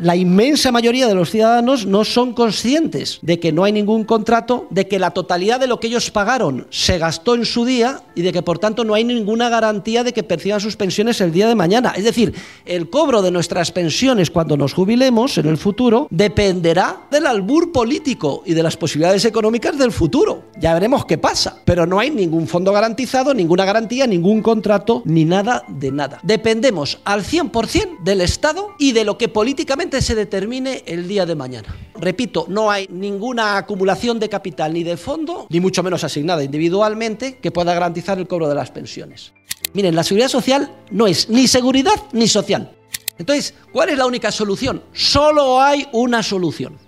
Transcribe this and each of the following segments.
La inmensa mayoría de los ciudadanos no son conscientes de que no hay ningún contrato, de que la totalidad de lo que ellos pagaron se gastó en su día y de que por tanto no hay ninguna garantía de que perciban sus pensiones el día de mañana. Es decir, el cobro de nuestras pensiones cuando nos jubilemos en el futuro dependerá del albur político y de las posibilidades económicas del futuro. Ya veremos qué pasa. Pero no hay ningún fondo garantizado, ninguna garantía, ningún contrato, ni nada de nada. Dependemos al 100% del Estado y de lo que políticamente se determine el día de mañana. Repito, no hay ninguna acumulación de capital ni de fondo, ni mucho menos asignada individualmente, que pueda garantizar el cobro de las pensiones. Miren, la seguridad social no es ni seguridad ni social. Entonces, ¿cuál es la única solución? Solo hay una solución.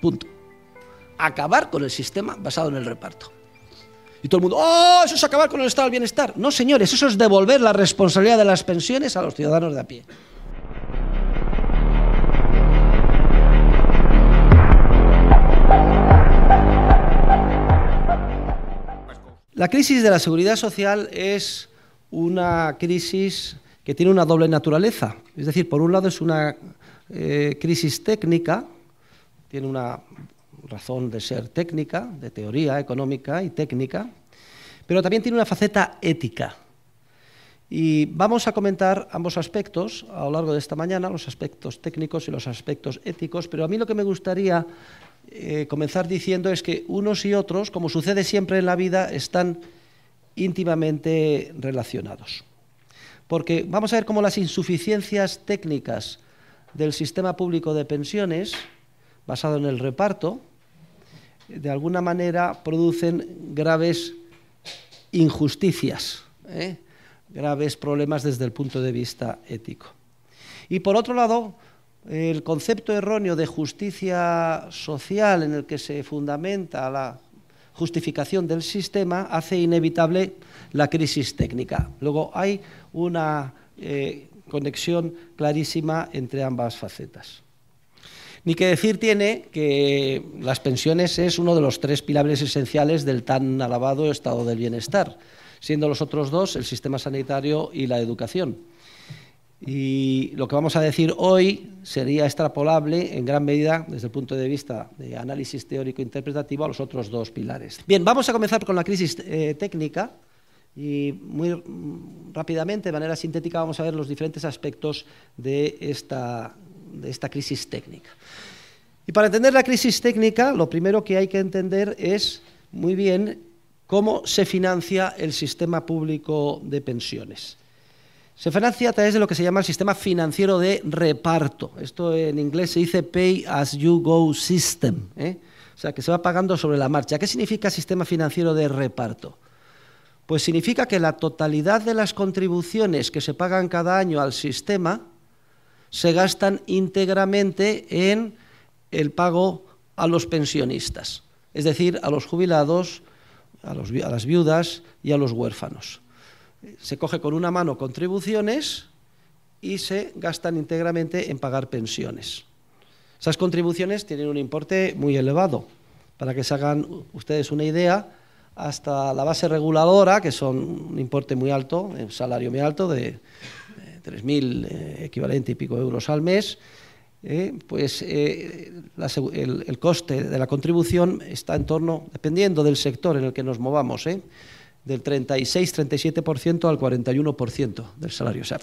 Punto. Acabar con el sistema basado en el reparto. Y todo el mundo, ¡oh! Eso es acabar con el estado del bienestar. No, señores, eso es devolver la responsabilidad de las pensiones a los ciudadanos de a pie. La crisis de la seguridad social es una crisis que tiene una doble naturaleza. Es decir, por un lado es una eh, crisis técnica, tiene una razón de ser técnica, de teoría económica y técnica, pero también tiene una faceta ética. Y vamos a comentar ambos aspectos a lo largo de esta mañana, los aspectos técnicos y los aspectos éticos, pero a mí lo que me gustaría eh, comenzar diciendo es que unos y otros, como sucede siempre en la vida, están íntimamente relacionados. Porque vamos a ver cómo las insuficiencias técnicas del sistema público de pensiones, basado en el reparto, de alguna manera producen graves injusticias, ¿eh? graves problemas desde el punto de vista ético. Y por otro lado, el concepto erróneo de justicia social en el que se fundamenta la justificación del sistema hace inevitable la crisis técnica. Luego hay una eh, conexión clarísima entre ambas facetas. Ni que decir tiene que las pensiones es uno de los tres pilares esenciales del tan alabado estado del bienestar, siendo los otros dos el sistema sanitario y la educación. Y lo que vamos a decir hoy sería extrapolable en gran medida desde el punto de vista de análisis teórico-interpretativo a los otros dos pilares. Bien, vamos a comenzar con la crisis eh, técnica y muy rápidamente, de manera sintética, vamos a ver los diferentes aspectos de esta, de esta crisis técnica. Y para entender la crisis técnica, lo primero que hay que entender es muy bien cómo se financia el sistema público de pensiones. Se financia a través de lo que se llama el sistema financiero de reparto. Esto en inglés se dice Pay as you go system. ¿eh? O sea, que se va pagando sobre la marcha. ¿Qué significa sistema financiero de reparto? Pues significa que la totalidad de las contribuciones que se pagan cada año al sistema se gastan íntegramente en el pago a los pensionistas, es decir, a los jubilados, a, las viudas y a los huérfanos se coge con una mano contribuciones y se gastan íntegramente en pagar pensiones. Esas contribuciones tienen un importe muy elevado. Para que se hagan ustedes una idea, hasta la base reguladora, que son un importe muy alto, un salario muy alto de 3.000 eh, equivalente y pico euros al mes, eh, pues eh, el, el, coste de la contribución está en torno, dependiendo del sector en el que nos movamos, del 36-37% al 41% del salario. O sea,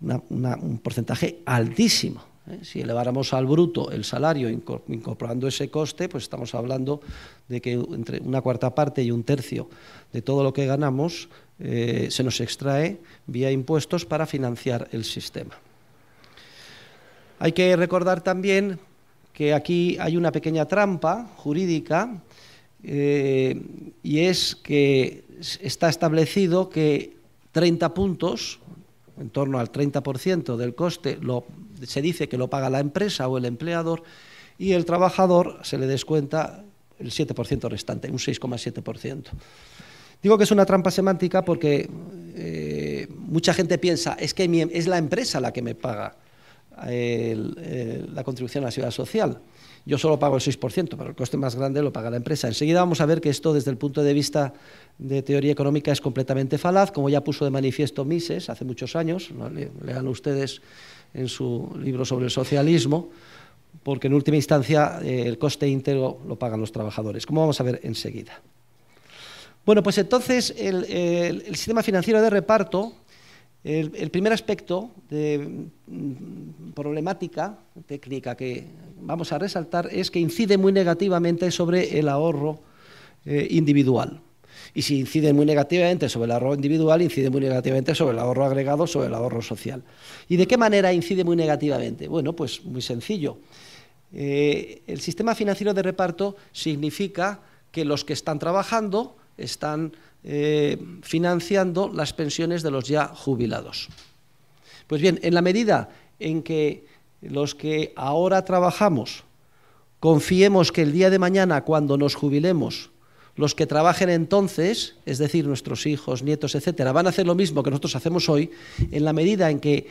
un porcentaje altísimo. ¿eh? Si eleváramos al bruto el salario incorporando ese coste, pues estamos hablando de que entre una cuarta parte y un tercio de todo lo que ganamos eh, se nos extrae vía impuestos para financiar el sistema. Hay que recordar también que aquí hay una pequeña trampa jurídica eh, y es que está establecido que 30 puntos, en torno al 30% del coste, se dice que lo paga la empresa o el empleador y el trabajador se le descuenta el 7% restante, un 6,7%. Digo que es una trampa semántica porque eh, mucha gente piensa, es que es la empresa la que me paga la contribución a la seguridad social. Yo solo pago el 6%, pero el coste más grande lo paga la empresa. Enseguida vamos a ver que esto, desde el punto de vista de teoría económica, es completamente falaz, como ya puso de manifiesto Mises hace muchos años, lean ustedes en su libro sobre el socialismo, porque en última instancia eh, el coste íntegro lo pagan los trabajadores, como vamos a ver enseguida. Bueno, pues entonces el sistema financiero de reparto el, primer aspecto de mm, problemática técnica que vamos a resaltar es que incide muy negativamente sobre el ahorro eh, individual. Y si incide muy negativamente sobre el ahorro individual, incide muy negativamente sobre el ahorro agregado, sobre el ahorro social. ¿Y de qué manera incide muy negativamente? Bueno, pues muy sencillo. Eh, el sistema financiero de reparto significa que los que están trabajando están eh, financiando las pensiones de los ya jubilados. Pues bien, en la medida en que los que ahora trabajamos. Confiemos que el día de mañana, cuando nos jubilemos, los que trabajen entonces, es decir, nuestros hijos, nietos, etcétera, van a hacer lo mismo que nosotros hacemos hoy, en la medida en que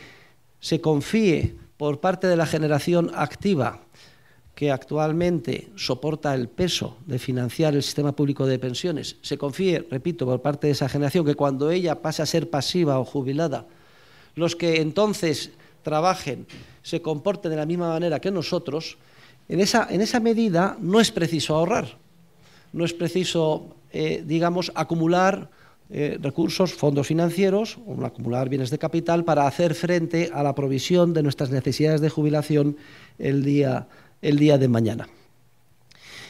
se confíe por parte de la generación activa que actualmente soporta el peso de financiar el sistema público de pensiones, se confíe, repito, por parte de esa generación, que cuando ella pase a ser pasiva o jubilada, los que entonces trabajen se comporten de la misma manera que nosotros, en esa, en esa medida no es preciso ahorrar, no es preciso, eh, digamos, acumular eh, recursos, fondos financieros, o acumular bienes de capital para hacer frente a la provisión de nuestras necesidades de jubilación el día el día de mañana.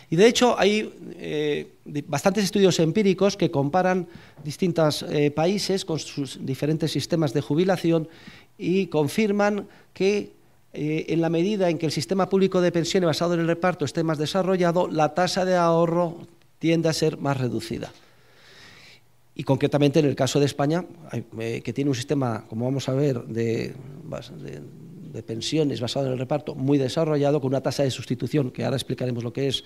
Y de hecho hay eh, bastantes estudios empíricos que comparan distintos eh, países con sus diferentes sistemas de jubilación y confirman que eh, en la medida en que el sistema público de pensiones basado en el reparto esté más desarrollado, la tasa de ahorro tiende a ser más reducida. Y concretamente en el caso de España, que tiene un sistema, como vamos a ver, de de pensiones basado en el reparto muy desarrollado, con una tasa de sustitución, que ahora explicaremos lo que es,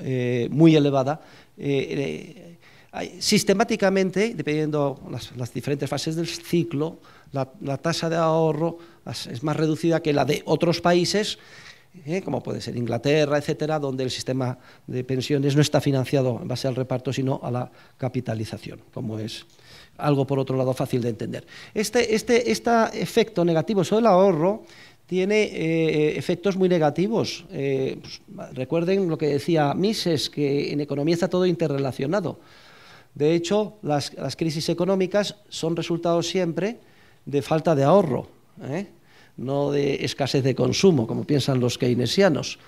eh, muy elevada, eh, eh, sistemáticamente, dependiendo las, las diferentes fases del ciclo, la, tasa de ahorro es más reducida que la de otros países, como puede ser Inglaterra, etcétera, donde el sistema de pensiones no está financiado en base al reparto, sino a la capitalización, como es algo por otro lado fácil de entender. Este, este, este efecto negativo sobre el ahorro tiene eh, efectos muy negativos. Eh, pues, recuerden lo que decía Mises, que en economía está todo interrelacionado. De hecho, las, crisis económicas son resultados siempre de falta de ahorro, ¿eh? no de escasez de consumo, como piensan los keynesianos.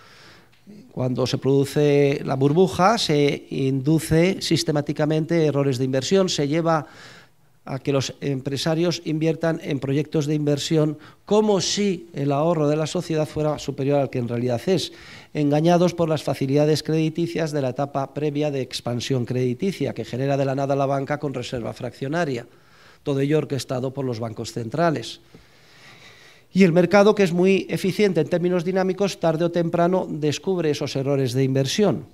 Cuando se produce la burbuja, se induce sistemáticamente errores de inversión, se lleva a que los empresarios inviertan en proyectos de inversión como si el ahorro de la sociedad fuera superior al que en realidad es, engañados por las facilidades crediticias de la etapa previa de expansión crediticia, que genera de la nada la banca con reserva fraccionaria, todo ello orquestado por los bancos centrales. Y el mercado, que es muy eficiente en términos dinámicos, tarde o temprano descubre esos errores de inversión.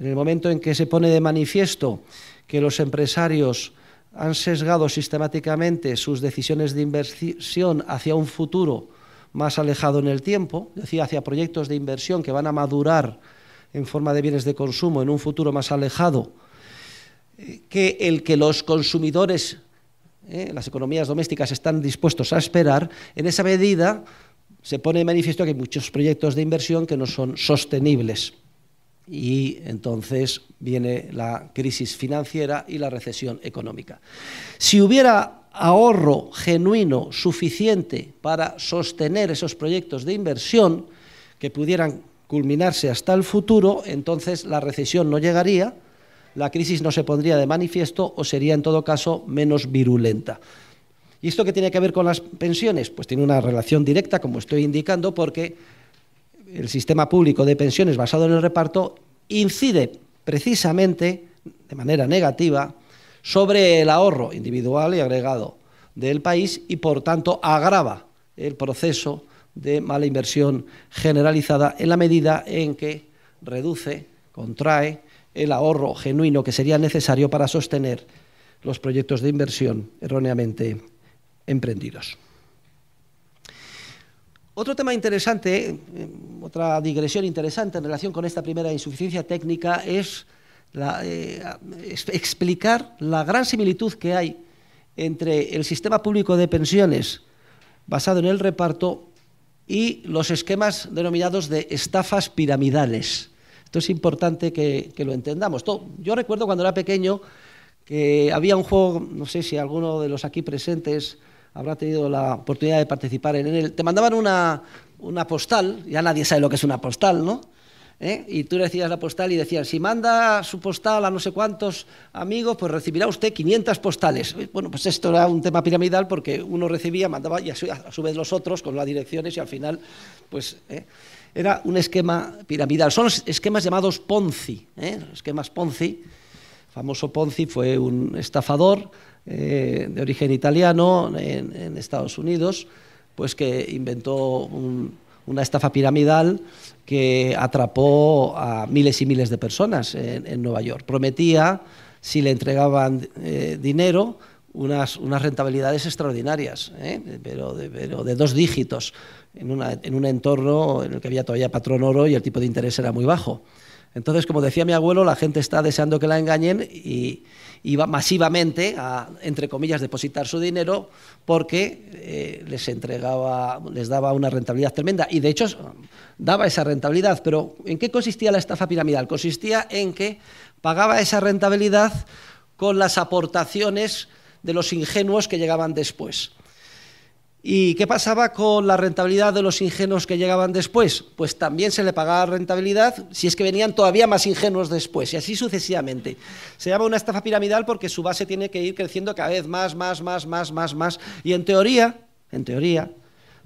En el momento en que se pone de manifiesto que los empresarios han sesgado sistemáticamente sus decisiones de inversión hacia un futuro más alejado en el tiempo, es decir, hacia proyectos de inversión que van a madurar en forma de bienes de consumo en un futuro más alejado, eh, que el que los consumidores, eh, las economías domésticas están dispuestos a esperar, en esa medida se pone de manifiesto que hay muchos proyectos de inversión que no son sostenibles y entonces viene la crisis financiera y la recesión económica. Si hubiera ahorro genuino suficiente para sostener esos proyectos de inversión que pudieran culminarse hasta el futuro, entonces la recesión no llegaría, la crisis no se pondría de manifiesto o sería en todo caso menos virulenta. ¿Y esto qué tiene que ver con las pensiones? Pues tiene una relación directa, como estoy indicando, porque el sistema público de pensiones basado en el reparto incide precisamente de manera negativa sobre el ahorro individual y agregado del país y por tanto agrava el proceso de mala inversión generalizada en la medida en que reduce, contrae el ahorro genuino que sería necesario para sostener los proyectos de inversión erróneamente emprendidos. Otro tema interesante, eh, otra digresión interesante en relación con esta primera insuficiencia técnica es eh, explicar la gran similitud que hay entre el sistema público de pensiones basado en el reparto y los esquemas denominados de estafas piramidales. Esto es importante que, lo entendamos. yo recuerdo cuando era pequeño que había un juego, no sé si alguno de los aquí presentes habrá tenido la oportunidad de participar en él. Te mandaban una, una postal, ya nadie sabe lo que es una postal, ¿no? ¿eh? y tú recibías la postal y decían, si manda su postal a no sé cuántos amigos, pues recibirá usted 500 postales. Bueno, pues esto era un tema piramidal porque uno recibía, mandaba y a su, vez los otros con las direcciones y al final, pues ¿eh? era un esquema piramidal. Son esquemas llamados Ponzi, ¿eh? esquemas Ponzi. famoso Ponzi fue un estafador de origen italiano en, Estados Unidos, pues que inventó un, una estafa piramidal que atrapó a miles y miles de personas en, Nueva York. Prometía, si le entregaban eh, dinero, unas, rentabilidades extraordinarias, ¿eh? pero, de, pero, de, dos dígitos, en, en, un entorno en el que había todavía patrón oro y el tipo de interés era muy bajo. Entonces, como decía mi abuelo, la gente está deseando que la engañen y, iba masivamente a, entre comillas, depositar su dinero porque eh, les entregaba, les daba una rentabilidad tremenda. Y de hecho daba esa rentabilidad. Pero ¿en qué consistía la estafa piramidal? Consistía en que pagaba esa rentabilidad con las aportaciones de los ingenuos que llegaban después. ¿Y qué pasaba con la rentabilidad de los ingenuos que llegaban después? Pues también se le pagaba rentabilidad si es que venían todavía más ingenuos después, y así sucesivamente. Se llama una estafa piramidal porque su base tiene que ir creciendo cada vez más, más, más, más, más, más. Y en teoría, en teoría,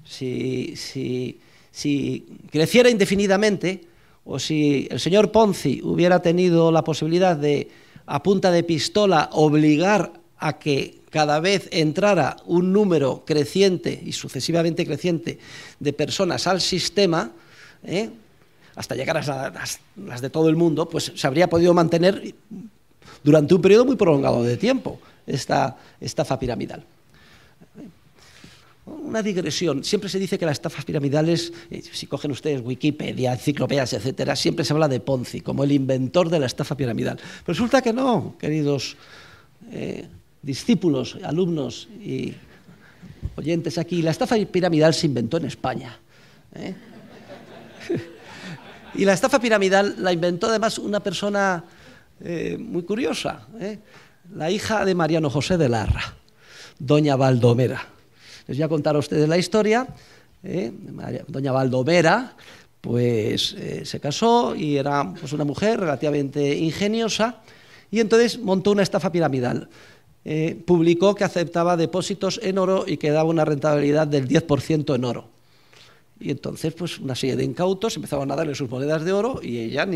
si, si, si creciera indefinidamente, o si el señor Ponzi hubiera tenido la posibilidad de, a punta de pistola, obligar a que cada vez entrara un número creciente y sucesivamente creciente de personas al sistema, ¿eh? hasta llegar a las, de todo el mundo, pues se habría podido mantener durante un periodo muy prolongado de tiempo esta estafa piramidal. Una digresión. Siempre se dice que las estafas piramidales, eh, si cogen ustedes Wikipedia, enciclopedias, etcétera, siempre se habla de Ponzi como el inventor de la estafa piramidal. Resulta que no, queridos eh, discípulos, alumnos y oyentes aquí, la estafa piramidal se inventó en España. ¿eh? y la estafa piramidal la inventó además una persona eh, muy curiosa, ¿eh? la hija de Mariano José de Larra, doña Valdomera. Les voy a contar a ustedes la historia. Doña Valdomera pues se casó y era pues, una mujer relativamente ingeniosa y entonces montó una estafa piramidal. Eh, publicó que aceptaba depósitos en oro y que daba una rentabilidad del 10% en oro. Y entonces, pues una serie de incautos empezaban a darle sus monedas de oro y ella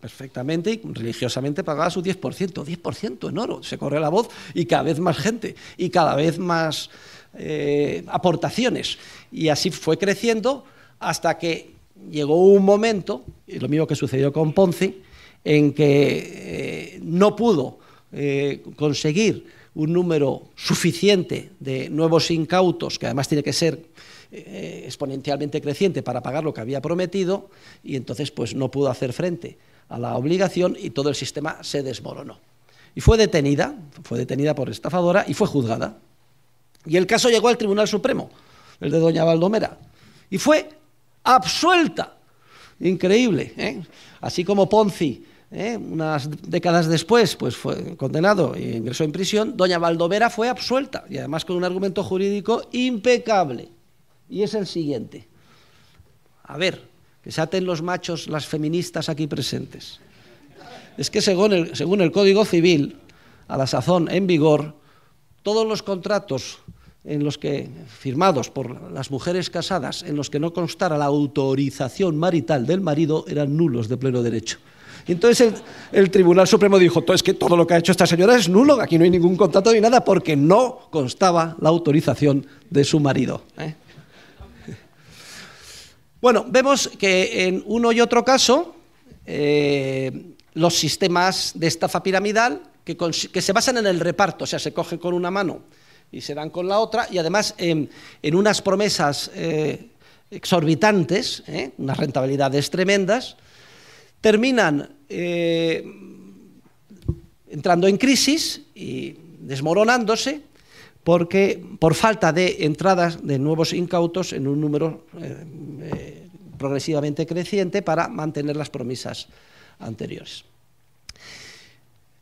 perfectamente y religiosamente pagaba su 10%, 10% en oro. Se corre la voz y cada vez más gente y cada vez más eh, aportaciones. Y así fue creciendo hasta que llegó un momento, y lo mismo que sucedió con Ponce, en que eh, no pudo conseguir un número suficiente de nuevos incautos, que además tiene que ser eh, exponencialmente creciente para pagar lo que había prometido, y entonces pues no pudo hacer frente a la obligación y todo el sistema se desmoronó. Y fue detenida, fue detenida por estafadora y fue juzgada. Y el caso llegó al Tribunal Supremo, el de doña Valdomera, y fue absuelta. Increíble. ¿eh? Así como Ponzi ¿eh? unas décadas después pues fue condenado e ingresó en prisión, doña Valdovera fue absuelta y además con un argumento jurídico impecable. Y es el siguiente. A ver, que se aten los machos, las feministas aquí presentes. Es que según el, según el Código Civil, a la sazón en vigor, todos los contratos en los que firmados por las mujeres casadas en los que no constara la autorización marital del marido eran nulos de pleno derecho. Y entonces el, Tribunal Supremo dijo, es que todo lo que ha hecho esta señora es nulo, aquí no hay ningún contrato ni nada, porque no constaba la autorización de su marido. ¿eh? Bueno, vemos que en uno y otro caso, eh, los sistemas de estafa piramidal, que, se basan en el reparto, o sea, se coge con una mano y se dan con la otra, y además en, unas promesas... Eh, exorbitantes, unas rentabilidades tremendas, terminan eh, entrando en crisis y desmoronándose porque por falta de entradas de nuevos incautos en un número eh, progresivamente creciente para mantener las promesas anteriores.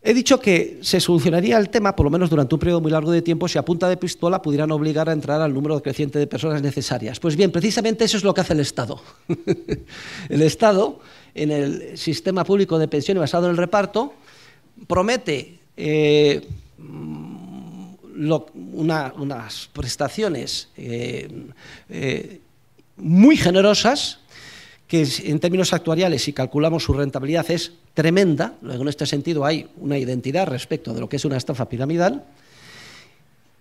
He dicho que se solucionaría el tema, por lo menos durante un periodo muy largo de tiempo, si a punta de pistola pudieran obligar a entrar al número creciente de personas necesarias. Pues bien, precisamente eso es lo que hace el Estado. el Estado, en el sistema público de pensiones basado en el reparto, promete eh, unas prestaciones eh, eh, muy generosas que en términos actuariales, si calculamos su rentabilidad, es tremenda, luego en este sentido hay una identidad respecto de lo que es una estafa piramidal,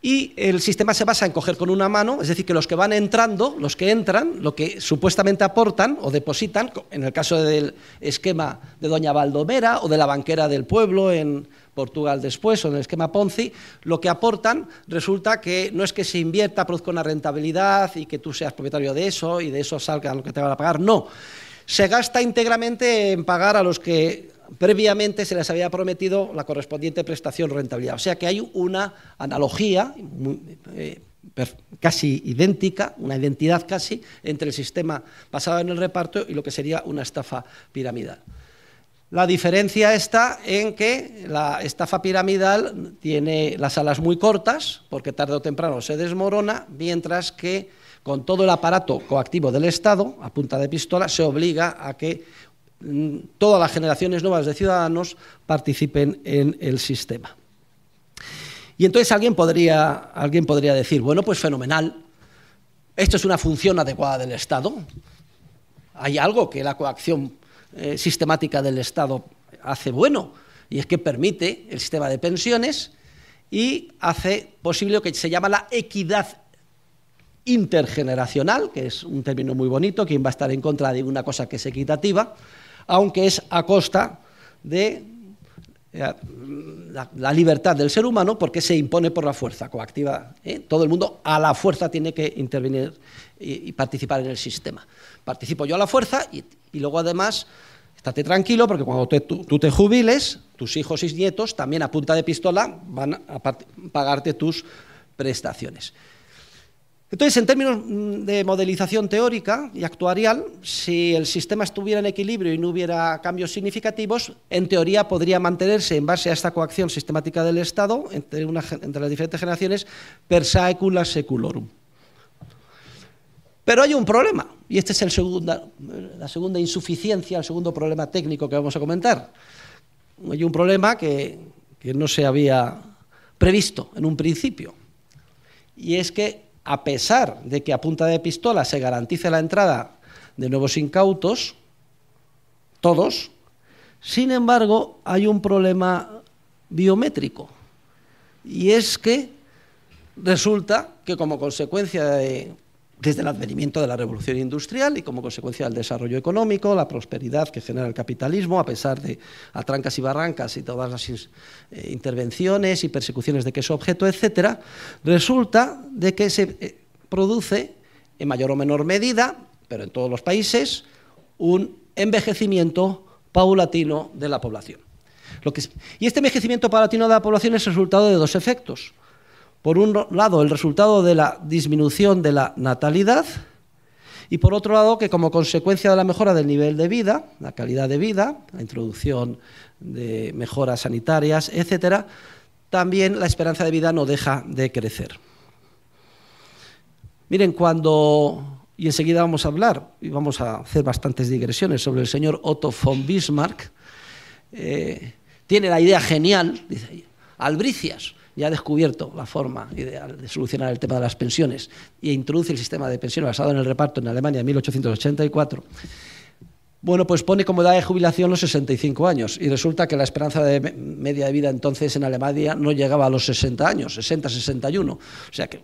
y el sistema se basa en coger con una mano, es decir, que los que van entrando, los que entran, lo que supuestamente aportan o depositan, en el caso del esquema de Doña Valdomera o de la banquera del pueblo en Portugal después, o en el esquema Ponzi, lo que aportan resulta que no es que se invierta, produzca una rentabilidad y que tú seas propietario de eso y de eso salga lo que te van a pagar, no. Se gasta íntegramente en pagar a los que previamente se les había prometido la correspondiente prestación rentabilidad. O sea que hay una analogía eh, casi idéntica, una identidad casi, entre el sistema basado en el reparto y lo que sería una estafa piramidal. La diferencia está en que la estafa piramidal tiene las alas muy cortas, porque tarde o temprano se desmorona, mientras que con todo el aparato coactivo del Estado, a punta de pistola, se obliga a que todas las generaciones nuevas de ciudadanos participen en el sistema. Y entonces alguien podría, alguien podría decir, bueno, pues fenomenal, esto es una función adecuada del Estado, hay algo que la coacción eh, sistemática del Estado hace bueno, y es que permite el sistema de pensiones y hace posible lo que se llama la equidad intergeneracional, que es un término muy bonito, quien va a estar en contra de una cosa que es equitativa, aunque es a costa de eh, la, libertad del ser humano porque se impone por la fuerza coactiva. ¿eh? Todo el mundo a la fuerza tiene que intervenir y, participar en el sistema. Participo yo a la fuerza y, luego además, estate tranquilo porque cuando tú, te jubiles, tus hijos y nietos también a punta de pistola van a pagarte tus prestaciones. Entonces, en términos mm, de modelización teórica y actuarial, si el sistema estuviera en equilibrio y no hubiera cambios significativos, en teoría podría mantenerse en base a esta coacción sistemática del Estado entre, las diferentes generaciones per saecula seculorum. Pero hay un problema, y esta es la segunda insuficiencia, el segundo problema técnico que vamos a comentar. Hay un problema que no se había previsto en un principio, y es que a pesar de que a punta de pistola se garantice la entrada de nuevos incautos, todos, sin embargo, hay un problema biométrico. Y es que resulta que como consecuencia de desde el advenimiento de la revolución industrial y como consecuencia del desarrollo económico, la prosperidad que genera el capitalismo, a pesar de atrancas y barrancas y todas las eh, intervenciones y persecuciones de que es objeto, etcétera, resulta de que se eh, produce en mayor o menor medida, pero en todos los países, un envejecimiento paulatino de la población. y este envejecimiento paulatino de la población es resultado de dos efectos por un lado, el resultado de la disminución de la natalidad y por otro lado, que como consecuencia de la mejora del nivel de vida, la calidad de vida, la introducción de mejoras sanitarias, etcétera, también la esperanza de vida no deja de crecer. Miren, cuando, y enseguida vamos a hablar, y vamos a hacer bastantes digresiones sobre el señor Otto von Bismarck, eh, tiene la idea genial, dice, albricias, ya ha descubierto la forma ideal de solucionar el tema de las pensiones e introduce el sistema de pensiones basado en el reparto en Alemania en 1884, bueno, pues pone como edad de jubilación los 65 años y resulta que la esperanza de media de vida entonces en Alemania no llegaba a los 60 años, 60, 61. O sea que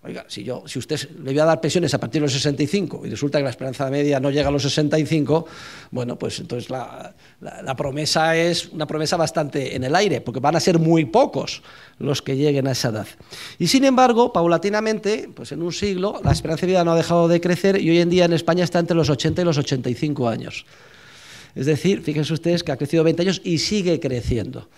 Oiga, si, yo, si usted le voy a dar pensiones a partir de los 65 y resulta que la esperanza media no llega a los 65, bueno, pues entonces la, promesa es una promesa bastante en el aire, porque van a ser muy pocos los que lleguen a esa edad. Y sin embargo, paulatinamente, pues en un siglo, la esperanza de vida no ha dejado de crecer y hoy en día en España está entre los 80 y los 85 años. Es decir, fíjense ustedes que ha crecido 20 años y sigue creciendo.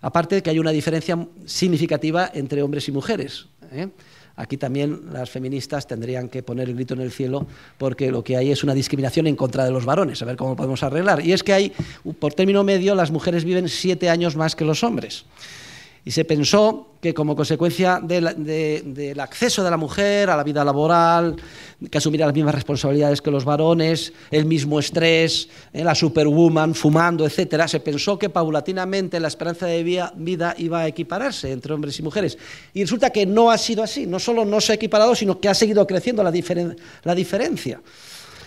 Aparte de que hay una diferencia significativa entre hombres y mujeres. ¿Eh? Aquí también las feministas tendrían que poner el grito en el cielo porque lo que hay es una discriminación en contra de los varones, a ver cómo podemos arreglar. Y es que hay, por término medio, las mujeres viven siete años más que los hombres y se pensó que como consecuencia del acceso de la mujer a la vida laboral, que asumiera las mismas responsabilidades que los varones, el mismo estrés, eh, la superwoman fumando, etcétera, se pensó que paulatinamente la esperanza de vida iba a equipararse entre hombres y mujeres. Y resulta que no ha sido así, no solo no se ha equiparado, sino que ha seguido creciendo la, diferencia.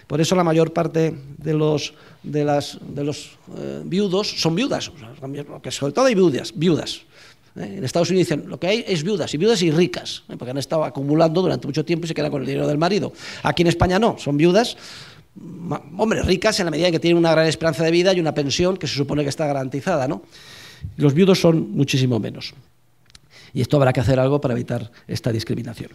Por eso la mayor parte de los, eh, viudos son viudas, sobre todo hay viudas, viudas ¿eh? En Estados Unidos dicen, lo que hay es viudas, y viudas y ricas, ¿eh? porque han estado acumulando durante mucho tiempo y se quedan con el dinero del marido. Aquí en España no, son viudas, hombre, ricas en la medida en que tienen una gran esperanza de vida y una pensión que se supone que está garantizada, ¿no? Los viudos son muchísimo menos. Y esto habrá que hacer algo para evitar esta discriminación.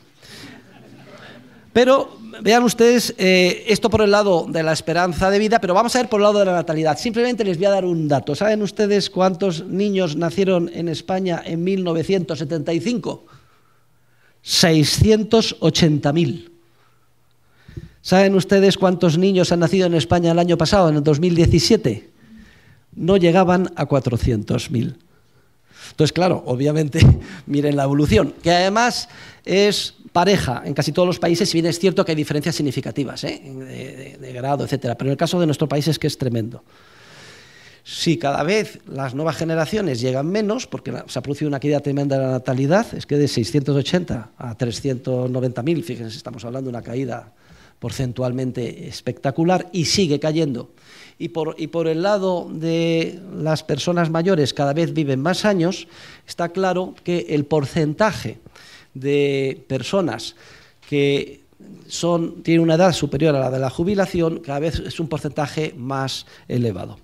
Pero vean ustedes eh, esto por el lado de la esperanza de vida, pero vamos a ver por el lado de la natalidad. Simplemente les voy a dar un dato. ¿Saben ustedes cuántos niños nacieron en España en 1975? 680.000. ¿Saben ustedes cuántos niños han nacido en España el año pasado, en el 2017? No llegaban a 400.000. Entonces, claro, obviamente, miren la evolución, que además es pareja en casi todos los países, si bien es cierto que hay diferencias significativas ¿eh? de, grado, etcétera, pero en el caso de nuestro país es que es tremendo. Si cada vez las nuevas generaciones llegan menos, porque se ha producido una caída tremenda de la natalidad, es que de 680 a 390.000, fíjense, estamos hablando de una caída porcentualmente espectacular y sigue cayendo. Y por, y por, el lado de las personas mayores cada vez viven más años, está claro que el porcentaje de personas que son, tienen una edad superior a la de la jubilación, cada vez es un porcentaje más elevado.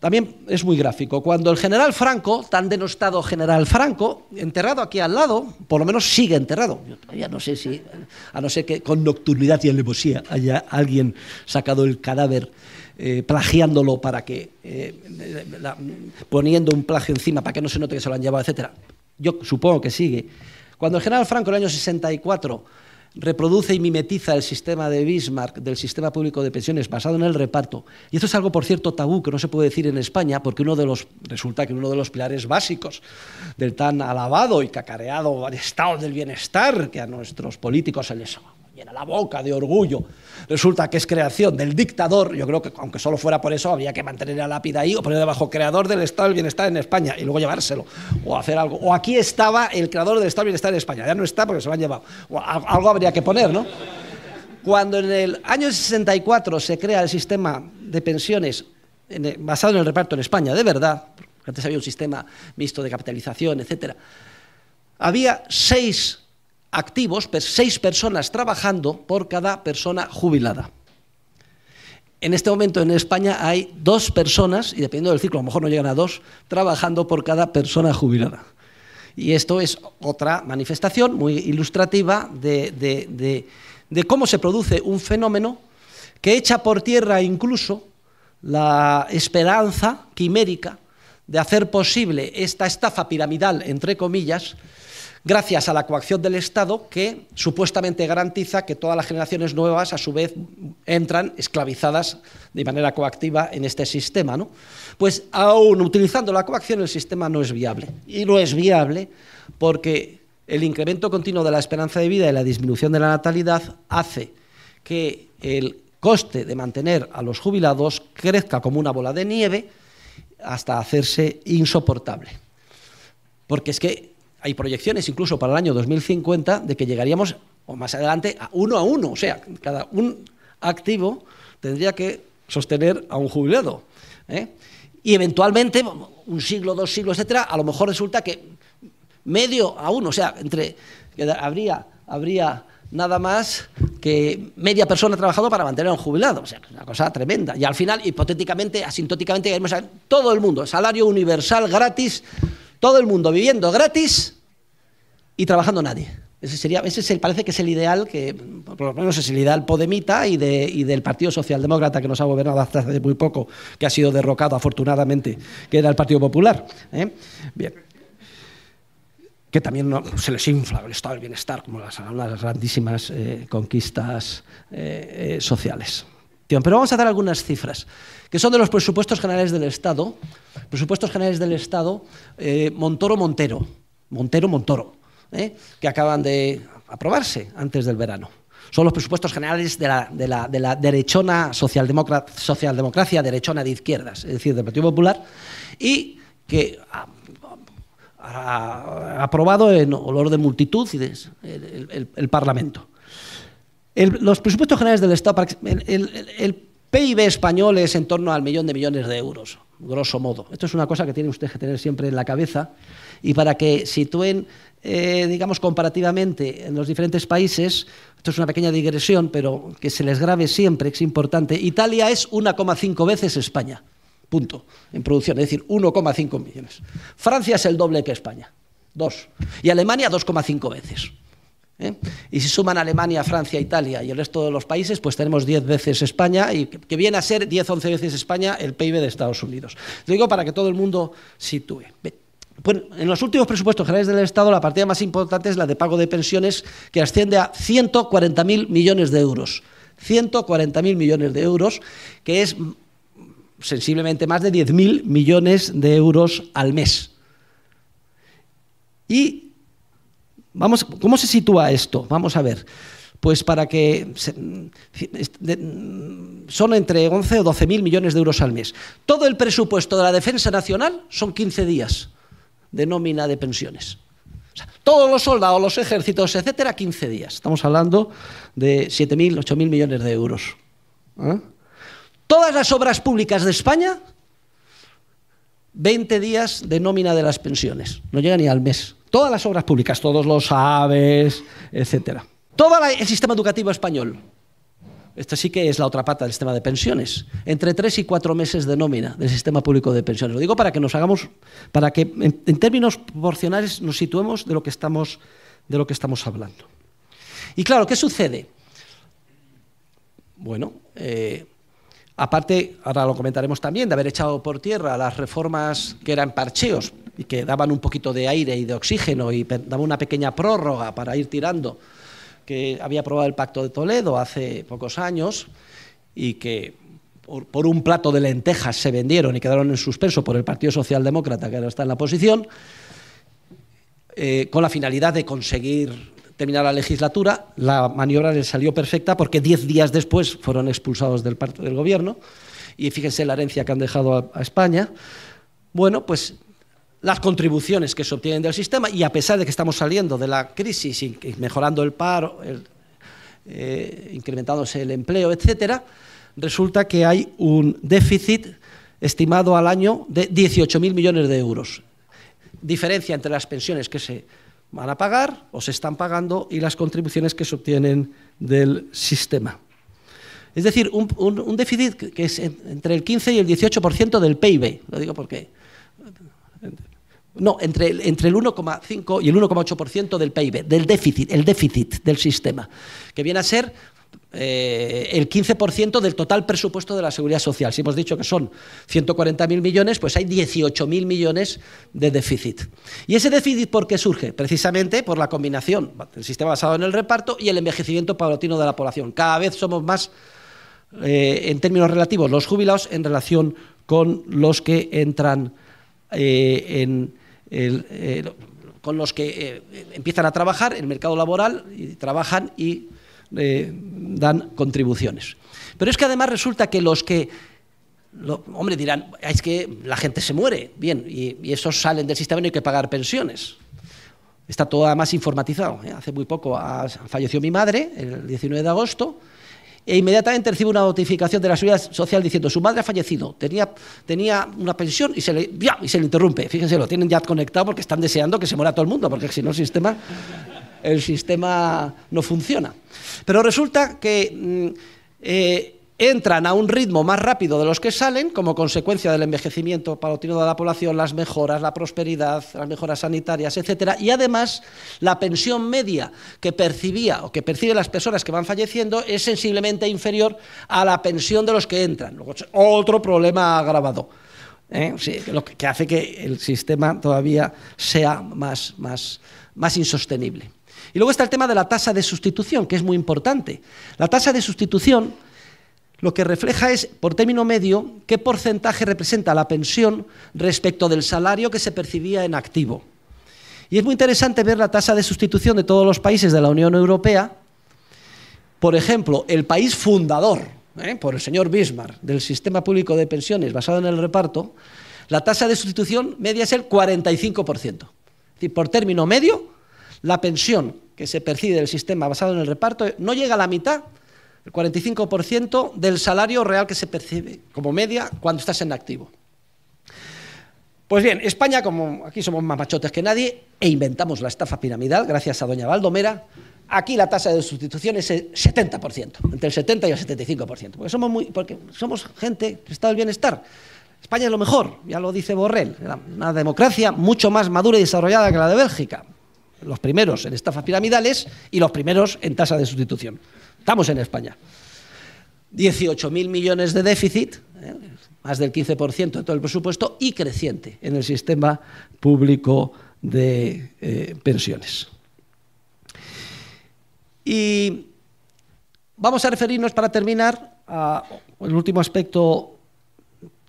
También es muy gráfico. Cuando el general Franco, tan denostado general Franco, enterrado aquí al lado, por lo menos sigue enterrado. Ya no sé si, a no ser que con nocturnidad y alevosía haya alguien sacado el cadáver eh, plagiándolo para que, eh, poniendo un plagio encima para que no se note que se lo han llevado, etcétera yo supongo que sigue. Cuando el general Franco en el año 64 reproduce y mimetiza el sistema de Bismarck del sistema público de pensiones basado en el reparto, y esto es algo, por cierto, tabú que no se puede decir en España, porque uno de los, resulta que uno de los pilares básicos del tan alabado y cacareado estado del bienestar que a nuestros políticos se les llena la boca de orgullo, resulta que es creación del dictador, yo creo que aunque solo fuera por eso habría que mantener la lápida ahí o poner debajo creador del Estado del Bienestar en España y luego llevárselo o hacer algo. O aquí estaba el creador del Estado del Bienestar en España, ya no está porque se lo han llevado. Algo habría que poner, ¿no? Cuando en el año 64 se crea el sistema de pensiones basado en el reparto en España, de verdad, antes había un sistema mixto de capitalización, etcétera, había seis activos, seis personas trabajando por cada persona jubilada. En este momento en España hay dos personas, y dependiendo del ciclo, a lo mejor no llegan a dos, trabajando por cada persona jubilada. Y esto es otra manifestación muy ilustrativa de, cómo se produce un fenómeno que echa por tierra incluso la esperanza quimérica de hacer posible esta estafa piramidal, entre comillas, gracias a la coacción del Estado que supuestamente garantiza que todas las generaciones nuevas a su vez entran esclavizadas de manera coactiva en este sistema. ¿no? Pues aún utilizando la coacción el sistema no es viable. Y no es viable porque el incremento continuo de la esperanza de vida y la disminución de la natalidad hace que el coste de mantener a los jubilados crezca como una bola de nieve hasta hacerse insoportable. Porque es que hay proyecciones incluso para el año 2050 de que llegaríamos, o más adelante, a uno a uno. O sea, cada un activo tendría que sostener a un jubilado. ¿eh? Y eventualmente, un siglo, dos siglos, etcétera, a lo mejor resulta que medio a uno, o sea, entre habría, habría nada más que media persona trabajando para mantener a un jubilado. O sea, una cosa tremenda. Y al final, hipotéticamente, asintóticamente, todo el mundo, salario universal, gratis, todo el mundo viviendo gratis y trabajando nadie. Ese, sería, ese parece que es el ideal, que por lo menos es el ideal podemita y, de, del Partido Socialdemócrata que nos ha gobernado hace muy poco, que ha sido derrocado afortunadamente, que era el Partido Popular. ¿eh? Bien. Que también se les infla el estado del bienestar, como las, grandísimas eh, conquistas eh, sociales. Pero vamos a dar algunas cifras, que son de los presupuestos generales del Estado, presupuestos generales del Estado, Montoro-Montero, Montero-Montoro. ¿eh? que acaban de aprobarse antes del verano. Son los presupuestos generales de la, de la, de la derechona socialdemocracia, derechona de izquierdas, es decir, del Partido Popular, y que ha, aprobado en olor de multitud y el, Parlamento. Los presupuestos generales del Estado, el, PIB español es en torno al millón de millones de euros, grosso modo. Esto es una cosa que tiene usted que tener siempre en la cabeza y para que sitúen eh, digamos, comparativamente en los diferentes países, esto es una pequeña digresión, pero que se les grabe siempre, es importante, Italia es 1,5 veces España, punto, en producción, es decir, 1,5 millones. Francia es el doble que España, dos. Y Alemania 2,5 veces. ¿Eh? Y si suman Alemania, Francia, Italia y el resto de los países, pues tenemos 10 veces España, y que viene a ser 10, 11 veces España el PIB de Estados Unidos. Lo digo para que todo el mundo sitúe. Bueno, en los últimos presupuestos generales del Estado, la partida más importante es la de pago de pensiones, que asciende a 140.000 millones de euros. 140.000 millones de euros, que es sensiblemente más de 10.000 millones de euros al mes. ¿Y vamos, cómo se sitúa esto? Vamos a ver. Pues para que son entre 11 o 12.000 millones de euros al mes. Todo el presupuesto de la defensa nacional son 15 días de nómina de pensiones. todos los soldados, los ejércitos, etcétera, 15 días. Estamos hablando de 7.000, 8.000 millones de euros. ¿eh? Todas las obras públicas de España, 20 días de nómina de las pensiones. No llega ni al mes. Todas las obras públicas, todos los aves, etcétera. Todo el sistema educativo español, esta sí que es la otra pata del sistema de pensiones. Entre tres y cuatro meses de nómina del sistema público de pensiones. Lo digo para que nos hagamos, para que en, términos proporcionales nos situemos de lo que estamos, de lo que estamos hablando. Y claro, ¿qué sucede? Bueno, eh, aparte, ahora lo comentaremos también, de haber echado por tierra las reformas que eran parcheos y que daban un poquito de aire y de oxígeno y daban una pequeña prórroga para ir tirando que había aprobado el Pacto de Toledo hace pocos años y que por, un plato de lentejas se vendieron y quedaron en suspenso por el Partido Socialdemócrata, que ahora está en la oposición, eh, con la finalidad de conseguir terminar la legislatura. La maniobra les salió perfecta porque diez días después fueron expulsados del, del gobierno y fíjense la herencia que han dejado a España. Bueno, pues las contribuciones que se obtienen del sistema y a pesar de que estamos saliendo de la crisis y mejorando el paro, eh, incrementándose el empleo, etcétera, resulta que hay un déficit estimado al año de 18.000 millones de euros. Diferencia entre las pensiones que se van a pagar o se están pagando y las contribuciones que se obtienen del sistema. Es decir, un, un déficit que es entre el 15 y el 18% del PIB. Lo digo porque no, entre, entre el 1,5 y el 1,8% del PIB, del déficit, el déficit del sistema, que viene a ser eh, el 15% del total presupuesto de la seguridad social. Si hemos dicho que son 140.000 millones, pues hay 18.000 millones de déficit. ¿Y ese déficit por qué surge? Precisamente por la combinación del sistema basado en el reparto y el envejecimiento paulatino de la población. Cada vez somos más, eh, en términos relativos, los jubilados en relación con los que entran eh, en con los que eh, empiezan a trabajar en el mercado laboral trabajan y eh, dan contribuciones. Pero es que además resulta que los que, hombre, dirán, es que la gente se muere, bien, y, esos salen del sistema y no hay que pagar pensiones. Está todo además informatizado. ¿eh? Hace muy poco falleció mi madre, el 19 de agosto, e inmediatamente recibe una notificación de la Seguridad Social diciendo su madre ha fallecido, tenía, tenía una pensión y se, le, y se interrumpe. Fíjense, lo tienen ya conectado porque están deseando que se muera todo el mundo, porque si no el sistema... el sistema no funciona. Pero resulta que mm, eh, entran a un ritmo más rápido de los que salen como consecuencia del envejecimiento palatino de la población, las mejoras, la prosperidad, las mejoras sanitarias, etcétera, y además la pensión media que percibía o que perciben las personas que van falleciendo es sensiblemente inferior a la pensión de los que entran. Otro problema agravado. ¿eh? lo que hace que el sistema todavía sea más, más, más insostenible. Y luego está el tema de la tasa de sustitución, que es muy importante. La tasa de sustitución lo que refleja es, por término medio, qué porcentaje representa la pensión respecto del salario que se percibía en activo. Y es muy interesante ver la tasa de sustitución de todos los países de la Unión Europea. Por ejemplo, el país fundador, ¿eh? por el señor Bismarck, del sistema público de pensiones basado en el reparto, la tasa de sustitución media es el 45%. Es decir, por término medio, la pensión que se percibe del sistema basado en el reparto no llega a la mitad el 45% del salario real que se percibe como media cuando estás en activo. Pues bien, España, como aquí somos más machotes que nadie, e inventamos la estafa piramidal, gracias a doña Valdomera, aquí la tasa de sustitución es el 70%, entre el 70 y el 75%, porque somos, muy, porque somos gente que está del bienestar. España es lo mejor, ya lo dice Borrell, una democracia mucho más madura y desarrollada que la de Bélgica. Los primeros en estafas piramidales y los primeros en tasa de sustitución. Estamos en España. 18.000 millones de déficit, ¿eh? más del 15% de todo el presupuesto, y creciente en el sistema público de eh, pensiones. Y vamos a referirnos para terminar al último aspecto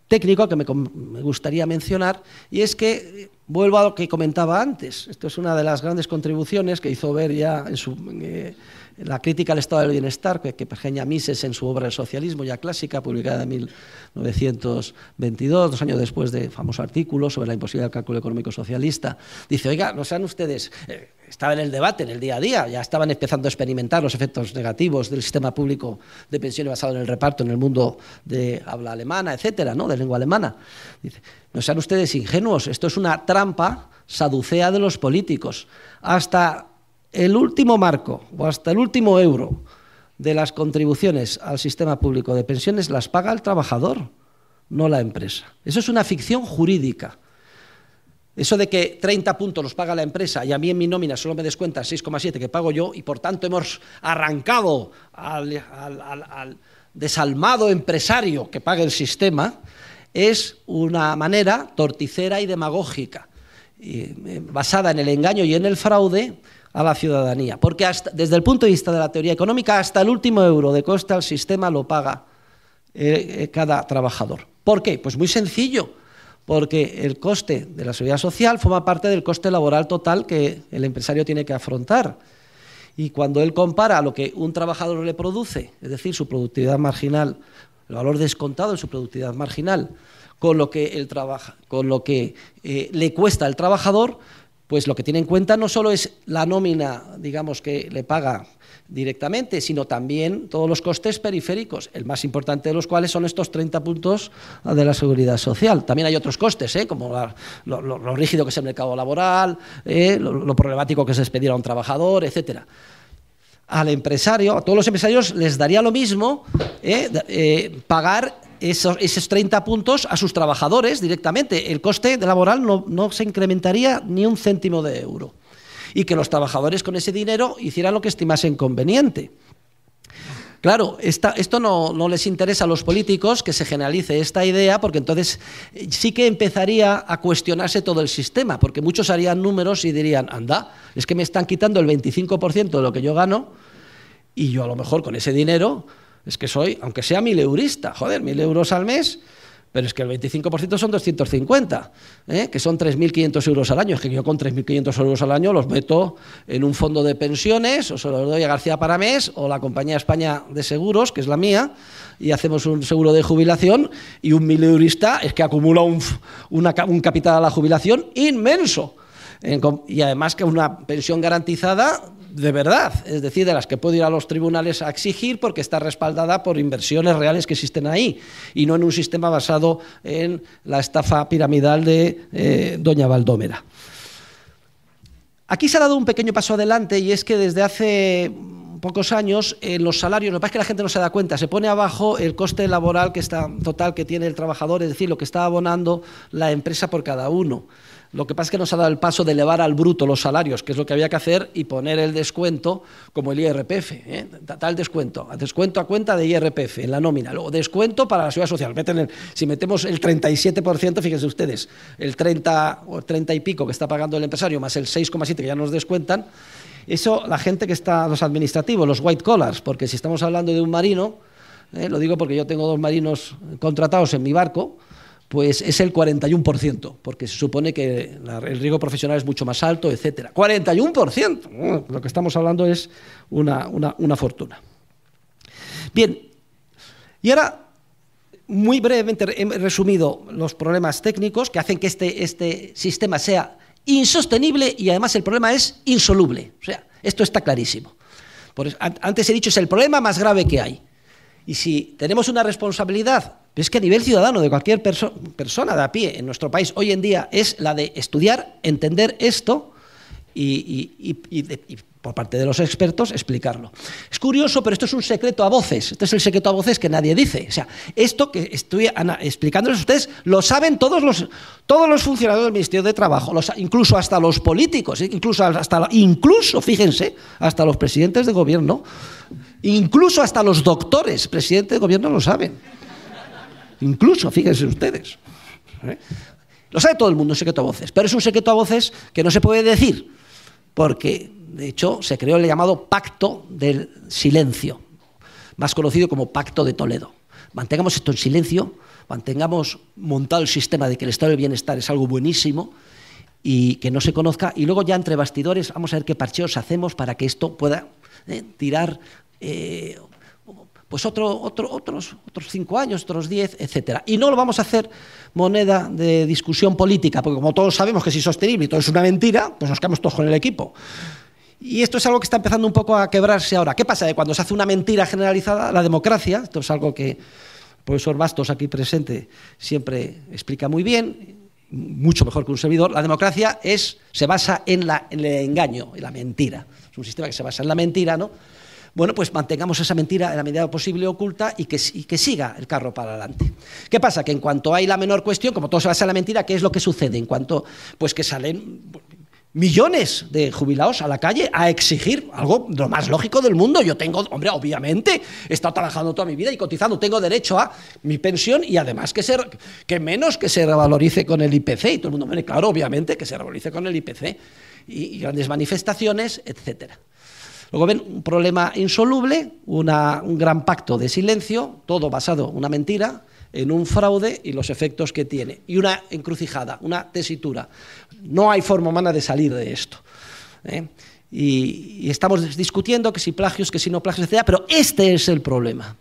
técnico que me, gustaría mencionar, y es que vuelvo a lo que comentaba antes. Esto es una de las grandes contribuciones que hizo ver ya en su... Eh, la crítica al estado del bienestar que, que Mises en su obra El socialismo, ya clásica, publicada en 1922, dos años después de famoso artículo sobre la imposibilidad del cálculo económico socialista, dice, oiga, no sean ustedes, eh, estaba en el debate, en el día a día, ya estaban empezando a experimentar los efectos negativos del sistema público de pensiones basado en el reparto en el mundo de habla alemana, etcétera, ¿no? de lengua alemana. Dice, no sean ustedes ingenuos, esto es una trampa saducea de los políticos. Hasta el último marco o hasta el último euro de las contribuciones al sistema público de pensiones las paga el trabajador, no la empresa. Eso es una ficción jurídica. Eso de que 30 puntos los paga la empresa y a mí en mi nómina solo me descuentan 6,7 que pago yo y por tanto hemos arrancado al, al, desalmado empresario que paga el sistema, es una manera torticera y demagógica, eh, basada en el engaño y en el fraude, a la ciudadanía. Porque desde el punto de vista de la teoría económica, hasta el último euro de coste al sistema lo paga eh, eh, cada trabajador. ¿Por qué? Pues muy sencillo, porque el coste de la seguridad social forma parte del coste laboral total que el empresario tiene que afrontar. Y cuando él compara lo que un trabajador le produce, es decir, su productividad marginal, el valor descontado en su productividad marginal, con lo que, el trabaja, con lo que eh, le cuesta al trabajador, pues lo que tiene en cuenta no solo es la nómina, digamos, que le paga directamente, sino también todos los costes periféricos, el más importante de los cuales son estos 30 puntos de la seguridad social. También hay otros costes, ¿eh? como lo, rígido que es el mercado laboral, ¿eh? lo, problemático que es despedir a un trabajador, etcétera. Al empresario, a todos los empresarios les daría lo mismo ¿eh? pagar esos, 30 puntos a sus trabajadores directamente. El coste laboral no, no se incrementaría ni un céntimo de euro. Y que los trabajadores con ese dinero hicieran lo que estimasen conveniente. Claro, esto no, no, les interesa a los políticos que se generalice esta idea, porque entonces eh, sí que empezaría a cuestionarse todo el sistema, porque muchos harían números y dirían, anda, es que me están quitando el 25% de lo que yo gano, y yo a lo mejor con ese dinero es que soy, aunque sea mil eurista, joder, mil euros al mes, pero es que el 25% son 250, ¿eh? que son 3.500 euros al año. Es que yo con 3.500 euros al año los meto en un fondo de pensiones, o se los doy a García Paramés, o la compañía España de Seguros, que es la mía, y hacemos un seguro de jubilación, y un mil eurista es que acumula un, un capital a la jubilación inmenso. Y además que una pensión garantizada de verdad, es decir, de las que puedo ir a los tribunales a exigir porque está respaldada por inversiones reales que existen ahí y no en un sistema basado en la estafa piramidal de eh, doña Valdómera. Aquí se ha dado un pequeño paso adelante y es que desde hace pocos años eh, los salarios, lo que pasa es que la gente no se da cuenta, se pone abajo el coste laboral que está total que tiene el trabajador, es decir, lo que está abonando la empresa por cada uno. Lo que pasa es que nos ha dado el paso de elevar al bruto los salarios, que es lo que había que hacer, y poner el descuento como el IRPF. ¿eh? Tal descuento, descuento a cuenta de IRPF en la nómina. Luego, descuento para la seguridad social. si metemos el 37%, fíjense ustedes, el 30 o 30 y pico que está pagando el empresario, más el 6,7 que ya nos descuentan, eso la gente que está, los administrativos, los white collars, porque si estamos hablando de un marino, ¿eh? lo digo porque yo tengo dos marinos contratados en mi barco, pues es el 41%, porque se supone que el riesgo profesional es mucho más alto, etcétera. 41%, lo que estamos hablando es una, fortuna. Bien, y ahora muy brevemente he resumido los problemas técnicos que hacen que este, este, sistema sea insostenible y además el problema es insoluble. O sea, esto está clarísimo. antes he dicho, es el problema más grave que hay. Y si tenemos una responsabilidad pero es que a nivel ciudadano de cualquier persona de a pie en nuestro país hoy en día es la de estudiar, entender esto y, por parte de los expertos explicarlo. Es curioso, pero esto es un secreto a voces. Este es el secreto a voces que nadie dice. O sea, esto que estoy explicándoles a ustedes lo saben todos los, todos los funcionarios del Ministerio de Trabajo, incluso hasta los políticos, incluso, hasta, incluso, fíjense, hasta los presidentes de gobierno, incluso hasta los doctores, presidentes de gobierno lo saben. Incluso, fíjense ustedes. ¿eh? Lo sabe todo el mundo, un secreto a voces, pero es un secreto a voces que no se puede decir, porque de hecho se creó el llamado Pacto del Silencio, más conocido como Pacto de Toledo. Mantengamos esto en silencio, mantengamos montado el sistema de que el estado del bienestar es algo buenísimo y que no se conozca, y luego ya entre bastidores vamos a ver qué parcheos hacemos para que esto pueda eh, tirar eh, pues otro, otro, otros, otros cinco años, otros diez, etcétera. Y no lo vamos a hacer moneda de discusión política, porque como todos sabemos que es insostenible y todo es una mentira, pues nos quedamos todos con el equipo. Y esto es algo que está empezando un poco a quebrarse ahora. ¿Qué pasa? De cuando se hace una mentira generalizada, la democracia, esto es algo que el profesor Bastos aquí presente siempre explica muy bien, mucho mejor que un servidor, la democracia es, se basa en, en el engaño, en la mentira. Es un sistema que se basa en la mentira, ¿no? Bueno, pues mantengamos esa mentira en la medida posible oculta y que, siga el carro para adelante. ¿Qué pasa? Que en cuanto hay la menor cuestión, como todo se basa en la mentira, ¿qué es lo que sucede? En cuanto, pues que salen millones de jubilados a la calle a exigir algo lo más lógico del mundo. Yo tengo, hombre, obviamente, he estado trabajando toda mi vida y cotizando, tengo derecho a mi pensión y además que, ser, que menos que se revalorice con el IPC. Y todo el mundo, claro, obviamente, que se revalorice con el IPC. y grandes manifestaciones, etcétera. Luego ven un problema insoluble, un gran pacto de silencio, todo basado en una mentira, en un fraude y los efectos que tiene. Y una encrucijada, una tesitura. No hay forma humana de salir de esto. ¿eh? Y, estamos discutiendo que si plagios, que si no plagios, etc. Pero este es el problema.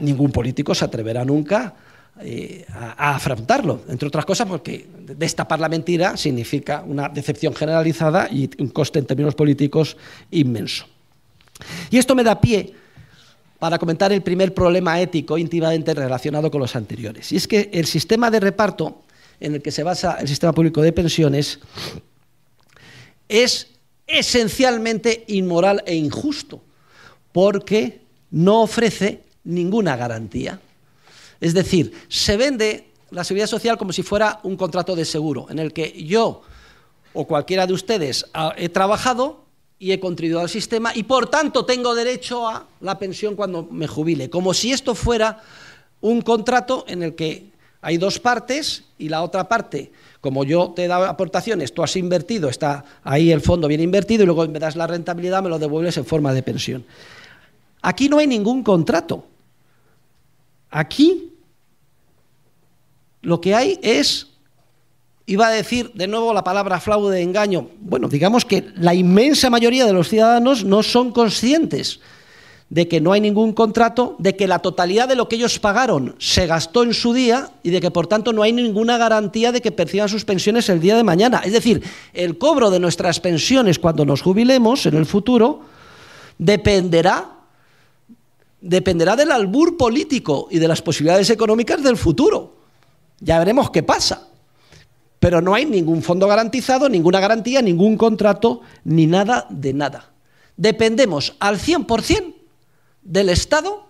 ningún político se atreverá nunca eh, a, afrontarlo, entre otras cosas porque destapar la mentira significa una decepción generalizada y un coste en términos políticos inmenso. Y esto me da pie para comentar el primer problema ético íntimamente relacionado con los anteriores. Y es que el sistema de reparto en el que se basa el sistema público de pensiones es esencialmente inmoral e injusto, porque no ofrece ninguna garantía. Es decir, se vende la seguridad social como si fuera un contrato de seguro, en el que yo o cualquiera de ustedes he trabajado y he contribuido al sistema y por tanto tengo derecho a la pensión cuando me jubile, como si esto fuera un contrato en el que hay dos partes y la otra parte, como yo te he dado aportaciones, tú has invertido, está ahí el fondo bien invertido y luego me das la rentabilidad, me lo devuelves en forma de pensión. Aquí no hay ningún contrato. Aquí lo que hay es, iba a decir de nuevo la palabra fraude, engaño, bueno, digamos que la inmensa mayoría de los ciudadanos no son conscientes de que no hay ningún contrato, de que la totalidad de lo que ellos pagaron se gastó en su día y de que por tanto no hay ninguna garantía de que perciban sus pensiones el día de mañana. Es decir, el cobro de nuestras pensiones cuando nos jubilemos en el futuro dependerá dependerá del albur político y de las posibilidades económicas del futuro. Ya veremos qué pasa. pero no hay ningún fondo garantizado, ninguna garantía, ningún contrato, ni nada de nada. Dependemos al 100% del Estado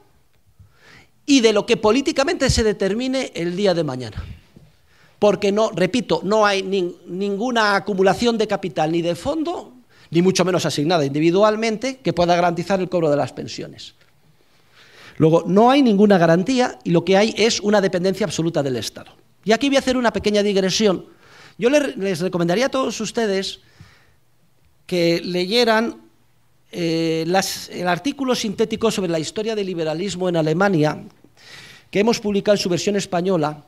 y de lo que políticamente se determine el día de mañana. Porque no, repito, no hay ninguna acumulación de capital ni de fondo, ni mucho menos asignada individualmente, que pueda garantizar el cobro de las pensiones. Luego, no hay ninguna garantía y lo que hay es una dependencia absoluta del Estado. Y aquí voy a hacer una pequeña digresión. Yo les recomendaría a todos ustedes que leyeran eh, el artículo sintético sobre la historia del liberalismo en Alemania, que hemos publicado en su versión española,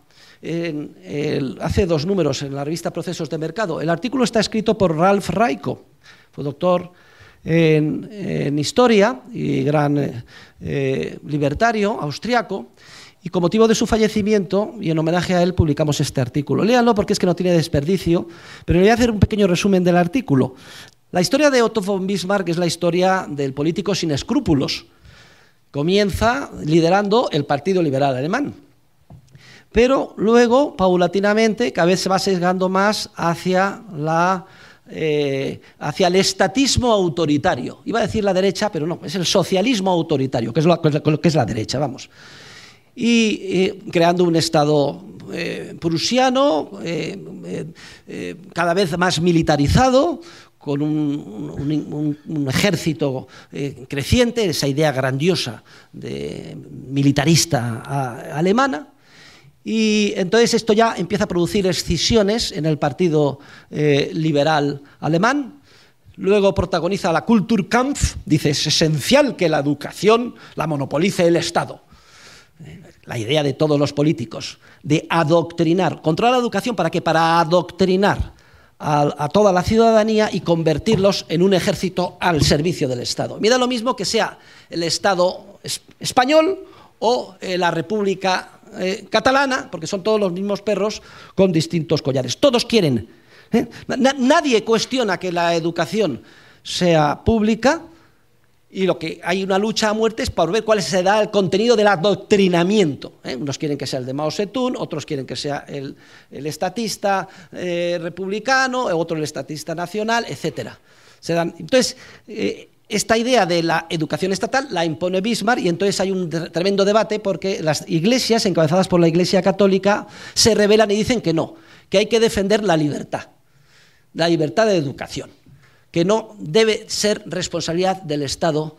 hace dos números en la revista Procesos de Mercado. El artículo está escrito por Ralf Raiko, fue doctor en, historia y gran eh, eh, libertario austriaco, y con motivo de su fallecimiento y en homenaje a él publicamos este artículo. Léanlo porque es que no tiene desperdicio, pero le voy a hacer un pequeño resumen del artículo. La historia de Otto von Bismarck es la historia del político sin escrúpulos. Comienza liderando el Partido Liberal Alemán, pero luego, paulatinamente, cada vez se va sesgando más hacia la eh, hacia el estatismo autoritario. Iba a decir la derecha, pero no, es el socialismo autoritario, que es lo que es la derecha, vamos. Y eh, creando un Estado eh, prusiano cada vez más militarizado, con un, ejército creciente, esa idea grandiosa de militarista alemana, y entonces esto ya empieza a producir excisiones en el Partido eh, Liberal Alemán. Luego protagoniza la Kulturkampf, dice es esencial que la educación la monopolice el Estado. Eh, la idea de todos los políticos de adoctrinar, controlar la educación para que para adoctrinar a, toda la ciudadanía y convertirlos en un ejército al servicio del Estado. Mira lo mismo que sea el Estado español o eh, la República eh, catalana, porque son todos los mismos perros con distintos collares. Todos quieren. ¿eh? nadie cuestiona que la educación sea pública y lo que hay una lucha a muerte es por ver cuál será el contenido del adoctrinamiento. ¿eh? Unos quieren que sea el de Mao Zedong, otros quieren que sea el, estatista republicano, otro el estatista nacional, etc. entonces, esta idea de la educación estatal la impone Bismarck y entonces hay un tremendo debate porque las iglesias, encabezadas por la Iglesia Católica, se rebelan y dicen que no, que hay que defender la libertad, la libertad de educación, que no debe ser responsabilidad del Estado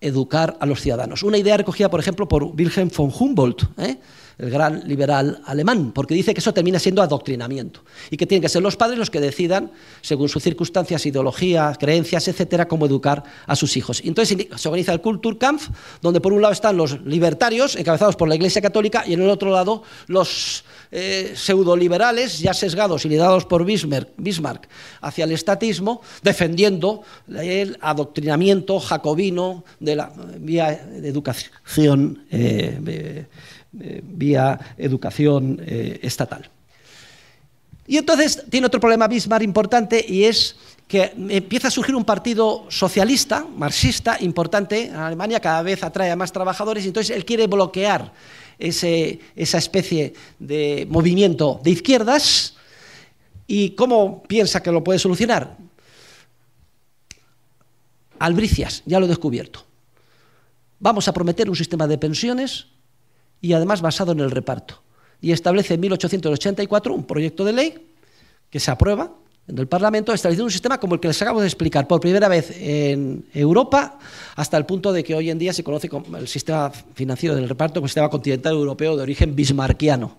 educar a los ciudadanos. Una idea recogida, por ejemplo, por Wilhelm von Humboldt, ¿eh? El gran liberal alemán, porque dice que eso termina siendo adoctrinamiento y que tienen que ser los padres los que decidan, según sus circunstancias, ideologías, creencias, etcétera, cómo educar a sus hijos. Entonces se organiza el Kulturkampf, donde por un lado están los libertarios, encabezados por la Iglesia Católica, y en el otro lado los eh, pseudoliberales, ya sesgados y liderados por Bismarck, hacia el estatismo, defendiendo el adoctrinamiento jacobino de la vía de educación. Eh, vía educación eh, estatal. Y entonces tiene otro problema Bismarck importante y es que empieza a surgir un partido socialista, marxista, importante en Alemania, cada vez atrae a más trabajadores y entonces él quiere bloquear esa especie de movimiento de izquierdas. ¿Y cómo piensa que lo puede solucionar? Albricias, ya lo he descubierto. Vamos a prometer un sistema de pensiones y además basado en el reparto. Y establece en 1884 un proyecto de ley que se aprueba en el Parlamento, estableciendo un sistema como el que les acabo de explicar por primera vez en Europa, hasta el punto de que hoy en día se conoce como el sistema financiero del reparto como sistema continental europeo de origen bismarquiano.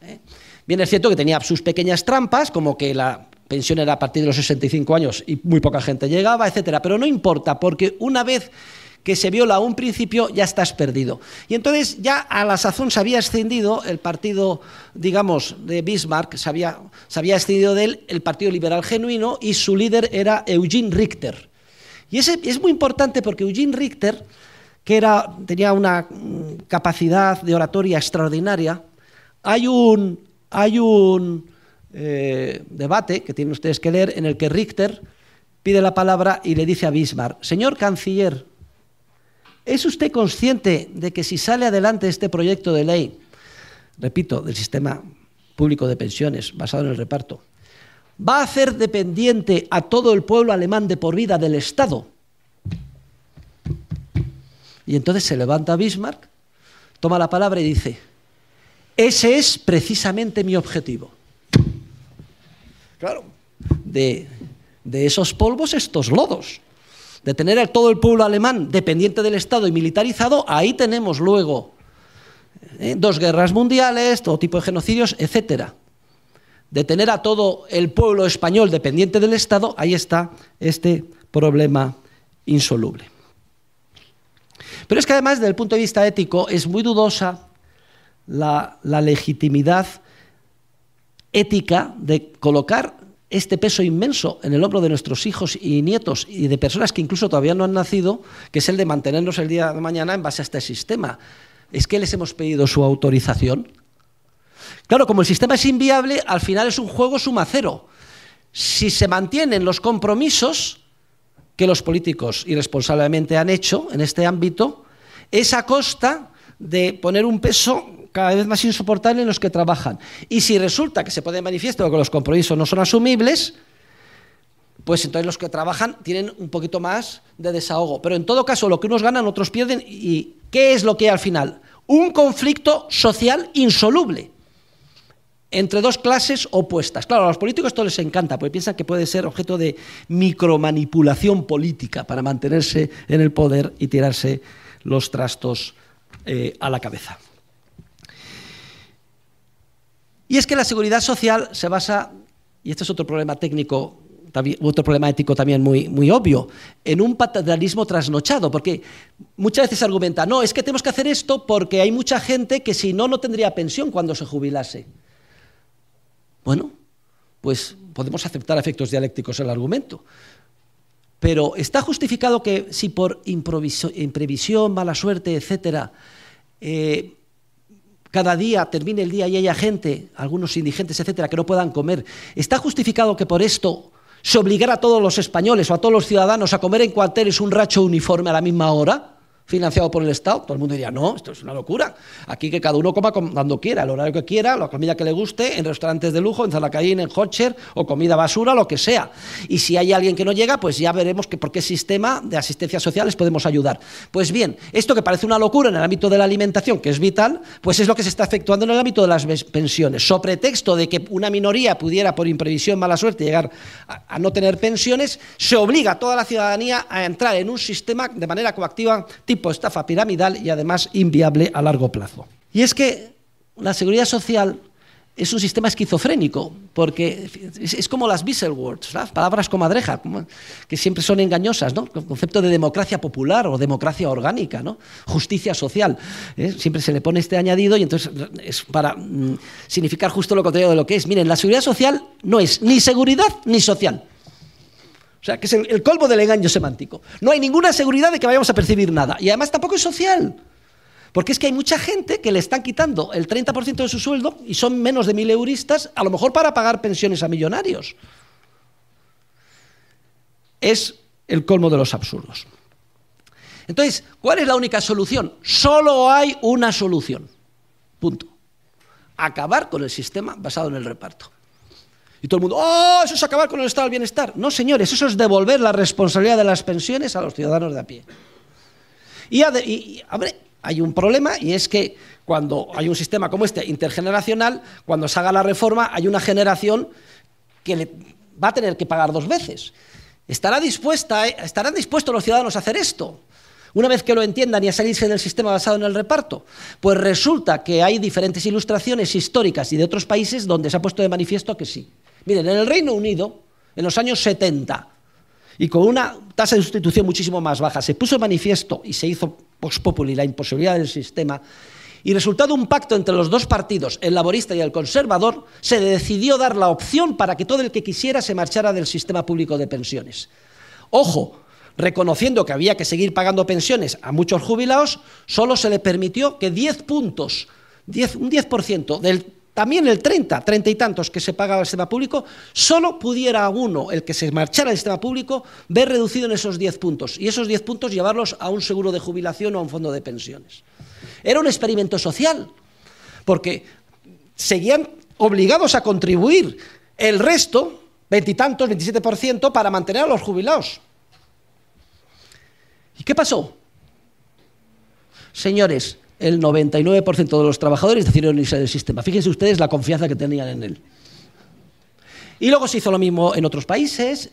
¿eh? Bien, es cierto que tenía sus pequeñas trampas, como que la pensión era a partir de los 65 años y muy poca gente llegaba, etcétera, pero no importa, porque una vez que se viola un principio, ya estás perdido. Y entonces ya a la sazón se había extendido el partido, digamos, de Bismarck, se había, se había extendido de él el Partido Liberal Genuino y su líder era Eugene Richter. Y ese es muy importante porque Eugene Richter, que era, tenía una mm, capacidad de oratoria extraordinaria, hay un, hay un eh, debate que tienen ustedes que leer en el que Richter pide la palabra y le dice a Bismarck, señor canciller, ¿Es usted consciente de que si sale adelante este proyecto de ley, repito, del sistema público de pensiones basado en el reparto, va a hacer dependiente a todo el pueblo alemán de por vida del Estado. Y entonces se levanta Bismarck, toma la palabra y dice, ese es precisamente mi objetivo. Claro, de, esos polvos estos lodos. De tener a todo el pueblo alemán dependiente del Estado y militarizado, ahí tenemos luego eh, dos guerras mundiales, todo tipo de genocidios, etcétera. De tener a todo el pueblo español dependiente del Estado, ahí está este problema insoluble. Pero es que además, desde el punto de vista ético, es muy dudosa la, legitimidad ética de colocar este peso inmenso en el hombro de nuestros hijos y nietos y de personas que incluso todavía no han nacido, que es el de mantenernos el día de mañana en base a este sistema. ¿Es que les hemos pedido su autorización? Claro, como el sistema es inviable, al final es un juego suma cero. Si se mantienen los compromisos que los políticos irresponsablemente han hecho en este ámbito, es a costa de poner un peso cada vez más insoportable en los que trabajan. Y si resulta que se pone de manifiesto que los compromisos no son asumibles, pues entonces los que trabajan tienen un poquito más de desahogo. Pero en todo caso, lo que unos ganan, otros pierden. ¿Y qué es lo que hay al final? Un conflicto social insoluble entre dos clases opuestas. Claro, a los políticos esto les encanta, porque piensan que puede ser objeto de micromanipulación política para mantenerse en el poder y tirarse los trastos eh, a la cabeza. Y es que la seguridad social se basa, y este es otro problema técnico, otro problema ético también muy, muy obvio, en un paternalismo trasnochado, porque muchas veces se argumenta, no, es que tenemos que hacer esto porque hay mucha gente que si no, no tendría pensión cuando se jubilase. Bueno, pues podemos aceptar efectos dialécticos el argumento. Pero está justificado que si por imprevisión, mala suerte, etcétera, eh, cada día termine el día y haya gente, algunos indigentes, etcétera, que no puedan comer, ¿está justificado que por esto se obligara a todos los españoles o a todos los ciudadanos a comer en cuarteles un racho uniforme a la misma hora? Financiado por el Estado, todo el mundo diría, no, esto es una locura. Aquí que cada uno coma cuando quiera, el horario que quiera, la comida que le guste, en restaurantes de lujo, en Zalacaín, en Hocher, o comida basura, lo que sea. Y si hay alguien que no llega, pues ya veremos que por qué sistema de asistencia social les podemos ayudar. Pues bien, esto que parece una locura en el ámbito de la alimentación, que es vital, pues es lo que se está efectuando en el ámbito de las pensiones. So pretexto de que una minoría pudiera, por imprevisión, mala suerte, llegar a no tener pensiones, se obliga a toda la ciudadanía a entrar en un sistema de manera coactiva tipo estafa piramidal y además inviable a largo plazo. Y es que la seguridad social es un sistema esquizofrénico, porque es, como las Wieselwords, palabras como adreja, que siempre son engañosas, ¿no? El concepto de democracia popular o democracia orgánica, ¿no? Justicia social. ¿eh? Siempre se le pone este añadido y entonces es para mm, significar justo lo contrario de lo que es. Miren, la seguridad social no es ni seguridad ni social. O sea, que es el, colmo del engaño semántico. No hay ninguna seguridad de que vayamos a percibir nada. Y además tampoco es social. Porque es que hay mucha gente que le están quitando el 30% de su sueldo y son menos de mil euristas, a lo mejor para pagar pensiones a millonarios. Es el colmo de los absurdos. Entonces, ¿cuál es la única solución? Solo hay una solución. Punto. Acabar con el sistema basado en el reparto. Y todo el mundo, ¡oh! Eso es acabar con el estado del bienestar. No, señores, eso es devolver la responsabilidad de las pensiones a los ciudadanos de a pie. Y, hay un problema y es que cuando hay un sistema como este intergeneracional, cuando se haga la reforma, hay una generación que va a tener que pagar dos veces. ¿Estará dispuesta, ¿Estarán dispuestos los ciudadanos a hacer esto? Una vez que lo entiendan y a salirse del sistema basado en el reparto, pues resulta que hay diferentes ilustraciones históricas y de otros países donde se ha puesto de manifiesto que sí. Miren, en el Reino Unido, en los años 70, y con una tasa de sustitución muchísimo más baja, se puso manifiesto y se hizo post populi la imposibilidad del sistema, y resultado un pacto entre los dos partidos, el laborista y el conservador, se decidió dar la opción para que todo el que quisiera se marchara del sistema público de pensiones. Ojo, reconociendo que había que seguir pagando pensiones a muchos jubilados, solo se le permitió que 10 puntos, un 10% del también el 30, 30 y tantos que se pagaba el sistema público, solo pudiera uno, el que se marchara del sistema público, ver reducido en esos 10 puntos. Y esos 10 puntos llevarlos a un seguro de jubilación o a un fondo de pensiones. Era un experimento social, porque seguían obligados a contribuir el resto, veintitantos, 27%, para mantener a los jubilados. ¿Y qué pasó? Señores, el 99% de los trabajadores decidieron irse del sistema. Fíjense ustedes la confianza que tenían en él. Y luego se hizo lo mismo en otros países.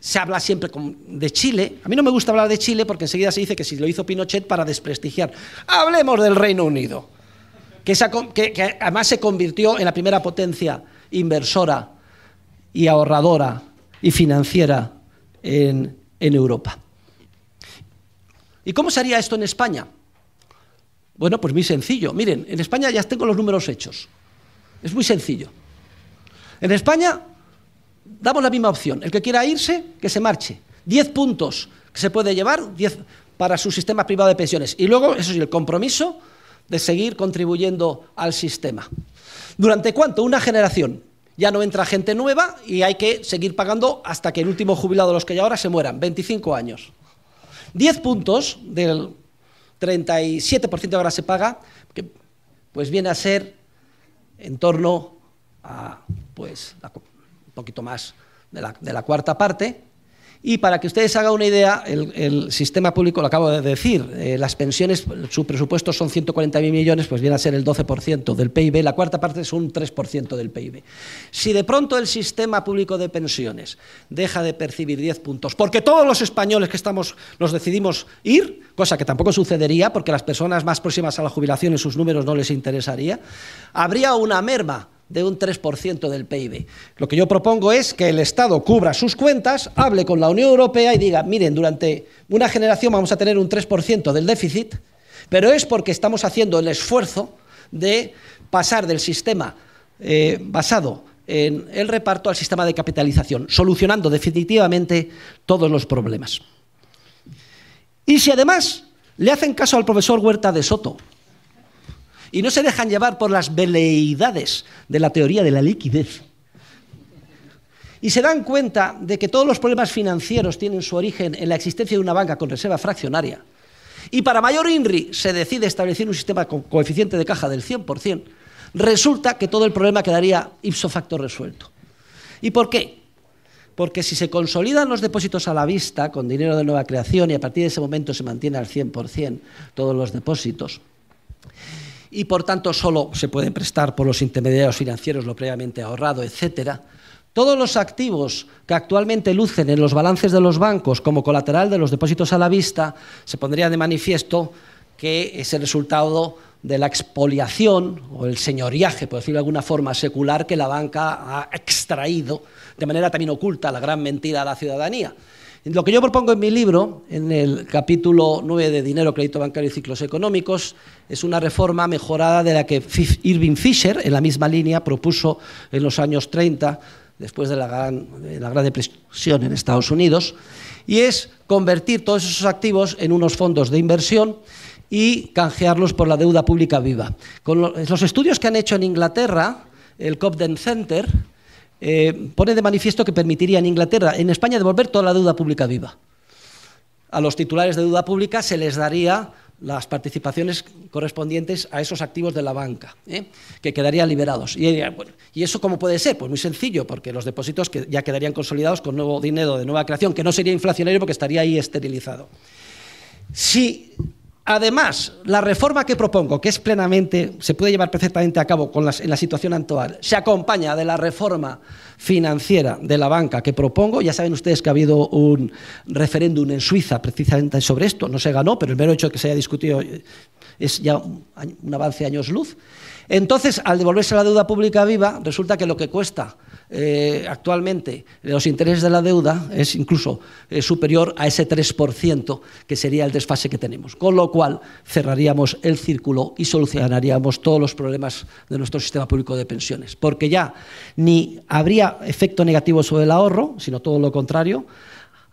Se habla siempre de Chile. A mí no me gusta hablar de Chile porque enseguida se dice que si lo hizo Pinochet para desprestigiar. Hablemos del Reino Unido, que, además se convirtió en la primera potencia inversora y ahorradora y financiera en, en Europa. ¿Y cómo se haría esto en España? Bueno, pues muy sencillo. Miren, en España ya tengo los números hechos. Es muy sencillo. En España damos la misma opción. El que quiera irse, que se marche. Diez puntos que se puede llevar diez para su sistema privado de pensiones. Y luego, eso sí, el compromiso de seguir contribuyendo al sistema. ¿Durante cuánto? Una generación. Ya no entra gente nueva y hay que seguir pagando hasta que el último jubilado de los que hay ahora se mueran. 25 años. Diez puntos del 37% ahora se paga, que pues viene a ser en torno a pues, un poquito más de la, de la cuarta parte, y para que ustedes hagan una idea, el, sistema público, lo acabo de decir, eh, las pensiones, su presupuesto son 140.000 millones, pues viene a ser el 12% del PIB, la cuarta parte es un 3% del PIB. Si de pronto el sistema público de pensiones deja de percibir 10 puntos, porque todos los españoles que estamos nos decidimos ir, cosa que tampoco sucedería, porque las personas más próximas a la jubilación en sus números no les interesaría, habría una merma de un 3% del PIB. Lo que yo propongo es que el Estado cubra sus cuentas, hable con la Unión Europea y diga, miren, durante una generación vamos a tener un 3% del déficit, pero es porque estamos haciendo el esfuerzo de pasar del sistema eh, basado en el reparto al sistema de capitalización, solucionando definitivamente todos los problemas. Y si además le hacen caso al profesor Huerta de Soto, y no se dejan llevar por las veleidades de la teoría de la liquidez. Y se dan cuenta de que todos los problemas financieros tienen su origen en la existencia de una banca con reserva fraccionaria. Y para mayor INRI se decide establecer un sistema con coeficiente de caja del 100%. Resulta que todo el problema quedaría ipso facto resuelto. ¿Y por qué? Porque si se consolidan los depósitos a la vista con dinero de nueva creación y a partir de ese momento se mantiene al 100% todos los depósitos, y por tanto solo se pueden prestar por los intermediarios financieros lo previamente ahorrado, etcétera. Todos los activos que actualmente lucen en los balances de los bancos como colateral de los depósitos a la vista, se pondría de manifiesto que es el resultado de la expoliación o el señoriaje, por decirlo de alguna forma, secular que la banca ha extraído de manera también oculta la gran mentira a la ciudadanía. Lo que yo propongo en mi libro, en el capítulo 9 de Dinero, Crédito Bancario y Ciclos Económicos, es una reforma mejorada de la que Irving Fisher, en la misma línea, propuso en los años 30, después de la Gran, Depresión en Estados Unidos, y es convertir todos esos activos en unos fondos de inversión y canjearlos por la deuda pública viva. Con los estudios que han hecho en Inglaterra, el Cobden Center, eh, pone de manifiesto que permitiría en Inglaterra, en España, devolver toda la deuda pública viva. A los titulares de deuda pública se les daría las participaciones correspondientes a esos activos de la banca, ¿eh? que quedarían liberados. Y, ¿Y, eso cómo puede ser? Pues muy sencillo, porque los depósitos que ya quedarían consolidados con nuevo dinero de nueva creación, que no sería inflacionario porque estaría ahí esterilizado. Si Además, la reforma que propongo, que es plenamente, se puede llevar perfectamente a cabo en la situación actual, se acompaña de la reforma financiera de la banca que propongo. Ya saben ustedes que ha habido un referéndum en Suiza precisamente sobre esto. No se ganó, pero el mero hecho de que se haya discutido es ya un avance años luz. Entonces, al devolverse la deuda pública viva, resulta que lo que cuesta eh, actualmente los intereses de la deuda es incluso eh, superior a ese 3% que sería el desfase que tenemos. Con lo cual, cerraríamos el círculo y solucionaríamos todos los problemas de nuestro sistema público de pensiones. Porque ya ni habría efecto negativo sobre el ahorro, sino todo lo contrario,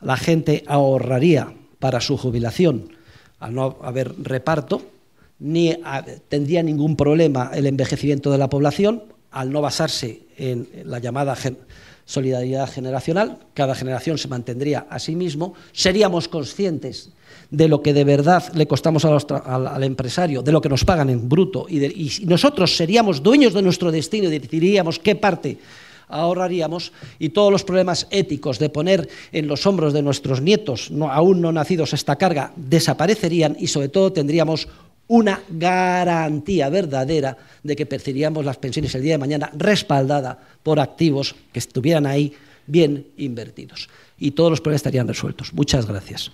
la gente ahorraría para su jubilación al no haber reparto, ni tendría ningún problema el envejecimiento de la población, al no basarse en la llamada solidaridad generacional, cada generación se mantendría a sí mismo, seríamos conscientes de lo que de verdad le costamos al, empresario, de lo que nos pagan en bruto, y, nosotros seríamos dueños de nuestro destino y decidiríamos qué parte ahorraríamos y todos los problemas éticos de poner en los hombros de nuestros nietos aún no nacidos esta carga desaparecerían y sobre todo tendríamos una garantía verdadera de que percibiríamos las pensiones el día de mañana respaldada por activos que estuvieran ahí bien invertidos. Y todos los problemas estarían resueltos. Muchas gracias.